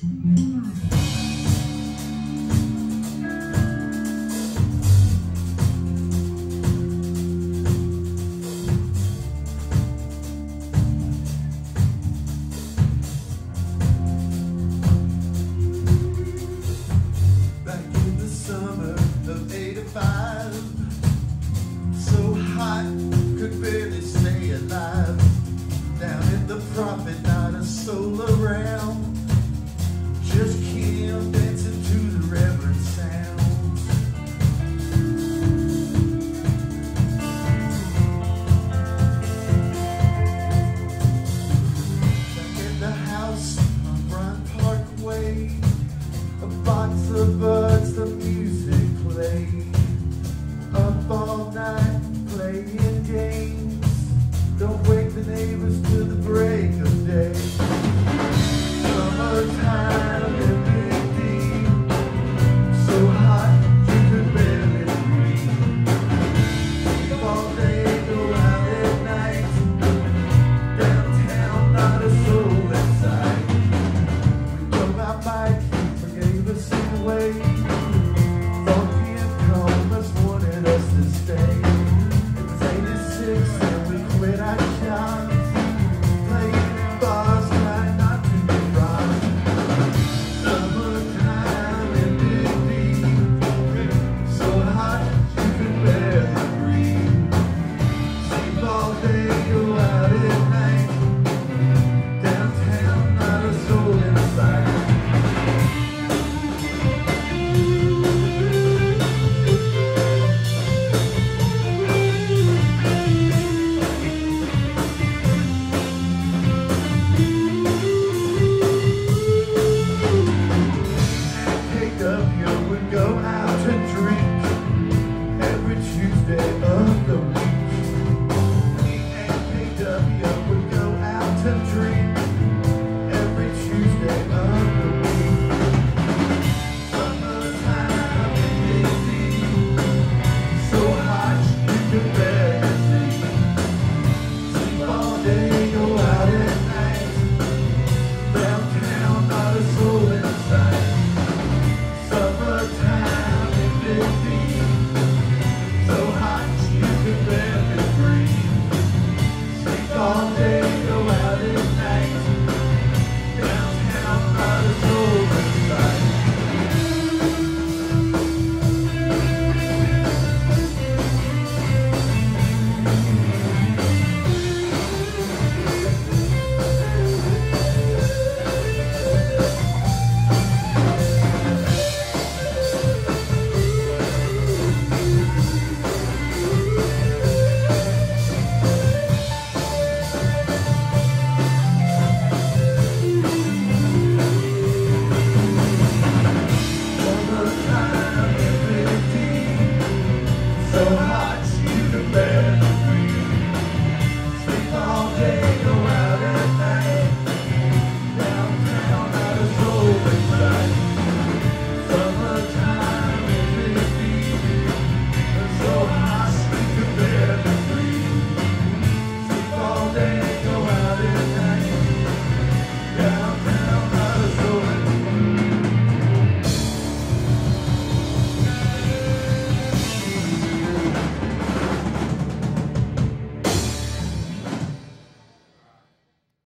Mm-hmm. away. So high.